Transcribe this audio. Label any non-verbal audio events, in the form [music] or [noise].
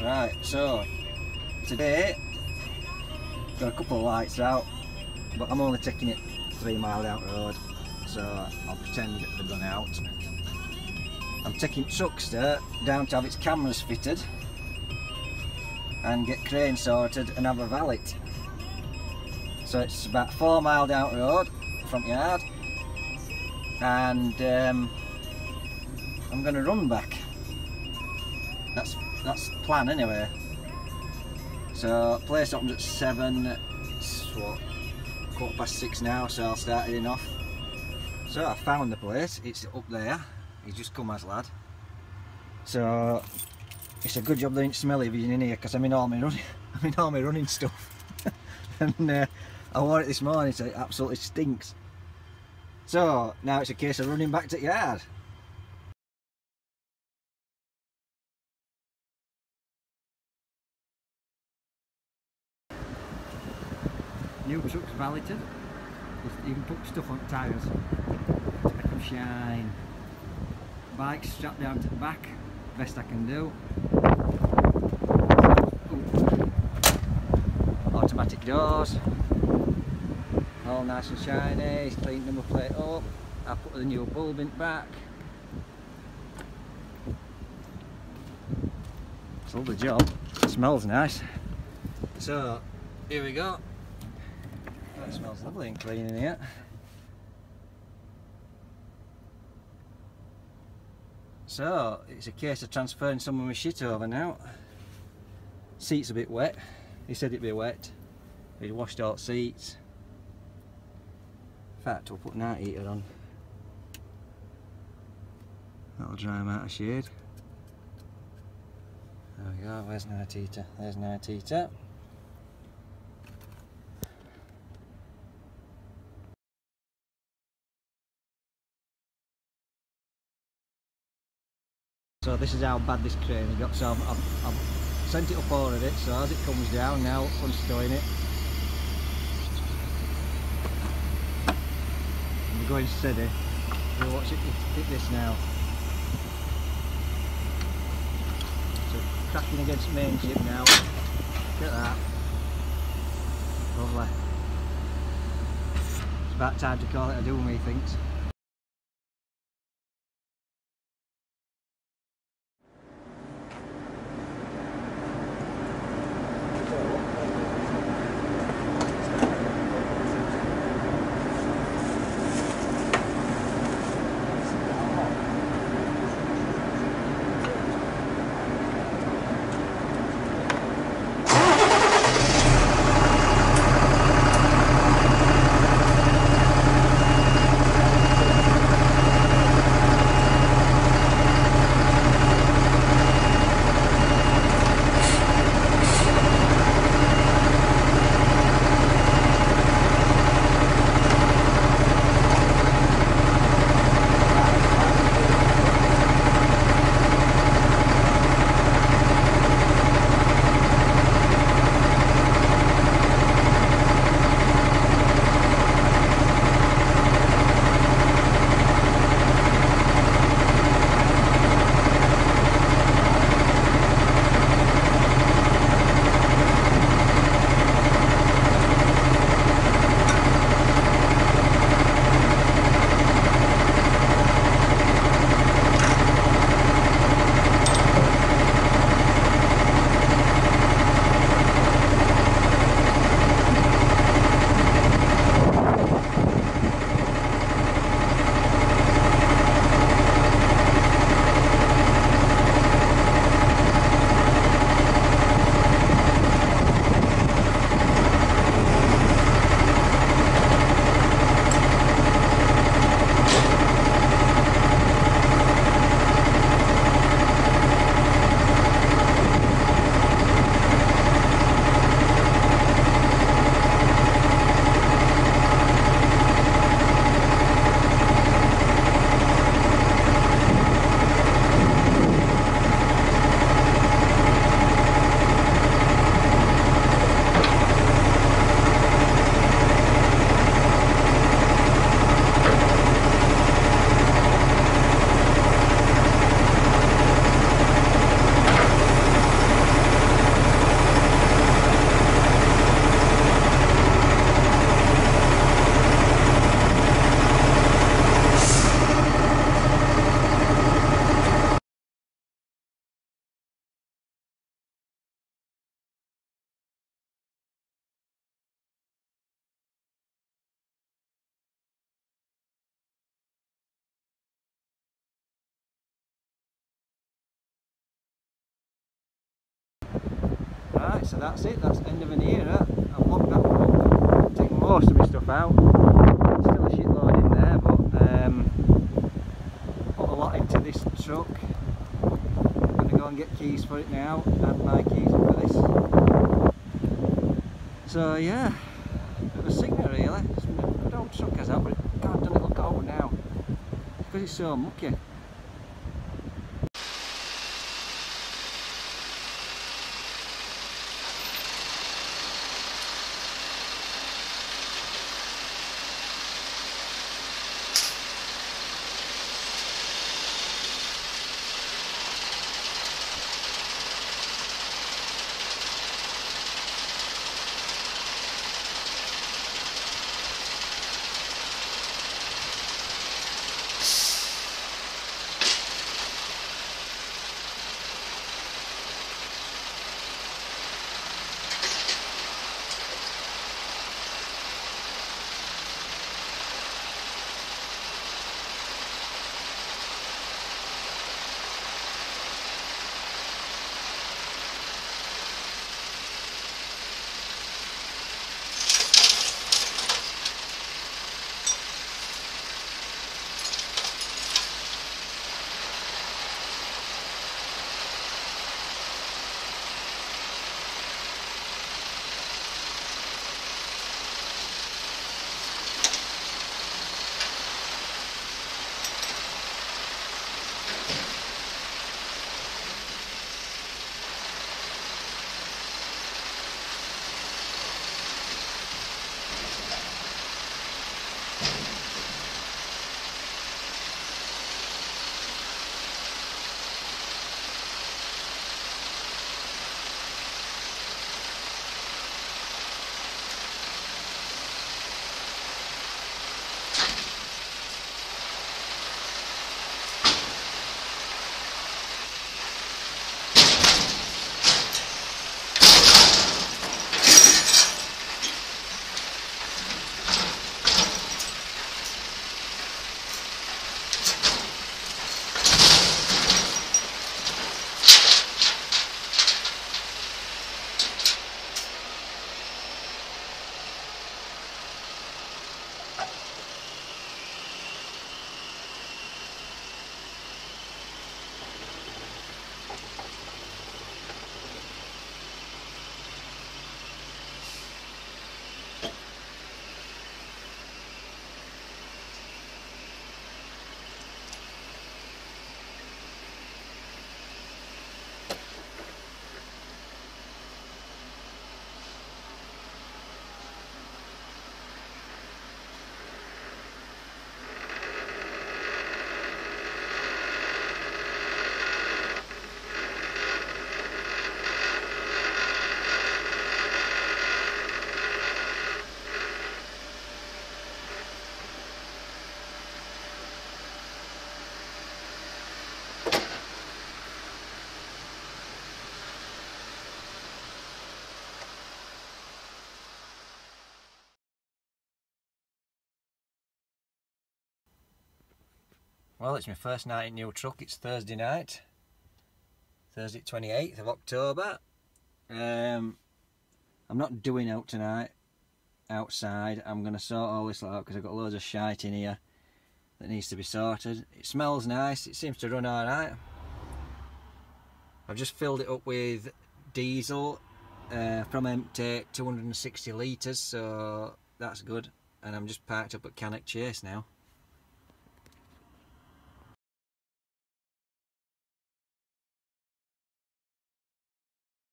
Right, so today got a couple of lights out, but I'm only taking it three mile the road, so I'll pretend they've gone out. I'm taking Truckster down to have its cameras fitted and get crane sorted and have a valet. So it's about four mile down road, front yard, and um, I'm going to run back. That's that's the plan anyway. So place opens at seven. It's what quarter past six now, so I'll start heading off. So I found the place. It's up there. He's just come as lad. So it's a good job they ain't smelly being in here because I'm in all my running. [laughs] I'm in all my running stuff. [laughs] and uh, I wore it this morning, so it absolutely stinks. So now it's a case of running back to the yard. New truck's valeted. You can put stuff on tyres to make them shine. Bike's strapped down to the back, best I can do. Automatic doors, all nice and shiny. Cleaned number plate up. I put the new bulb in back. It's all the job. It smells nice. So here we go. That smells lovely and clean in here. So, it's a case of transferring some of my shit over now. Seat's a bit wet. He said it'd be wet. He washed out seats. In fact, we'll put night heater on. That'll dry them out of shade. There we go, where's night heater? There's night heater. So this is how bad this crane has got. So I've, I've, I've sent it up already. So as it comes down now, unstowing it. We're going steady. We'll watch it hit this now. So cracking against main ship now. Look at that. Lovely. It's about time to call it a do methinks. So that's it. That's end of an era. I've locked that one up. Taken most of my stuff out. Still a shitload in there, but um, put a lot into this truck. I'm gonna go and get keys for it now. Add my keys for this. So yeah, bit of a signal really. It's a good old truck has that, but God, doesn't it look old now? Because it's so mucky. Well, it's my first night in new truck. It's Thursday night, Thursday 28th of October. Um, I'm not doing out tonight outside. I'm going to sort all this out because I've got loads of shite in here that needs to be sorted. It smells nice. It seems to run alright. I've just filled it up with diesel uh, from empty 260 litres, so that's good. And I'm just parked up at Cannock Chase now.